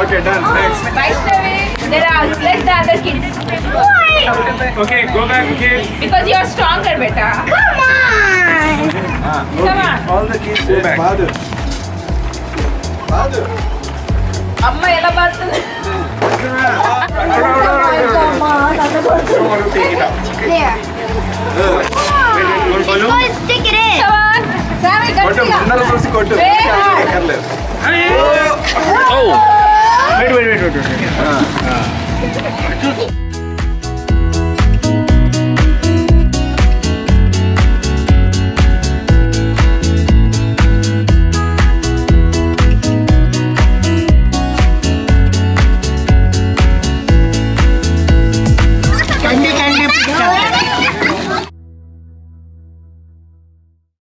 Okay, done. Thanks. Bye, the way, there are less the other kids. Why? Okay, go back, kids. Because you are stronger, beta. Come on. Ah, no Come on. All the kids go back. Father. Father. Amma, ela Come on. Come on. Come on. Come on. Come on. Come on. Come on. Come Oh. 对对对，嗯嗯。Candy candy pizza.